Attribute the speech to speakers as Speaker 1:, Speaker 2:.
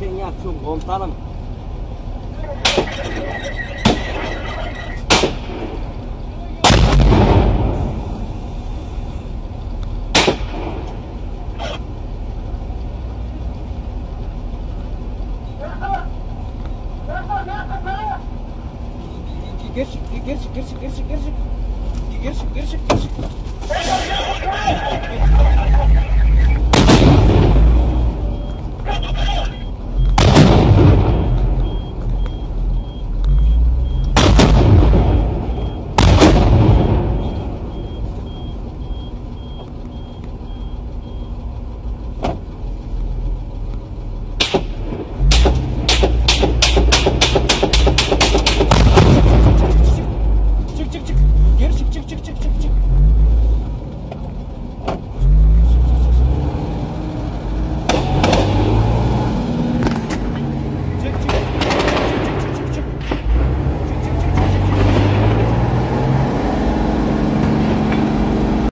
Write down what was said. Speaker 1: Tem Erken yatıyorum komutanım.
Speaker 2: Gerçek, gerçek, gerçek, gerçek, gerçek. Gerçek, gerçek, gerçek. Geri çık çık çık çık çık.